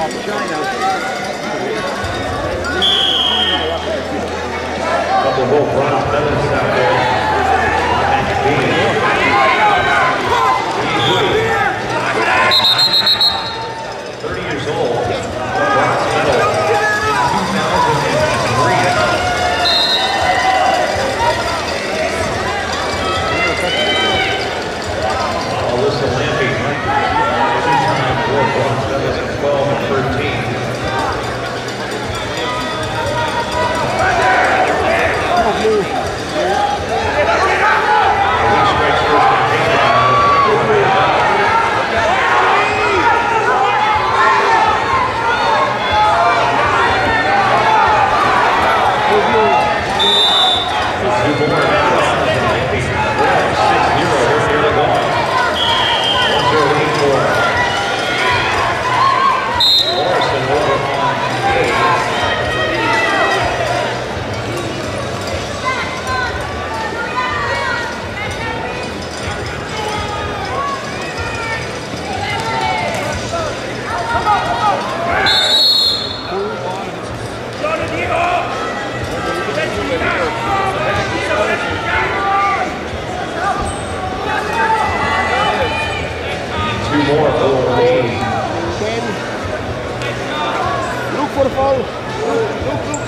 Couple 我不会。por favor.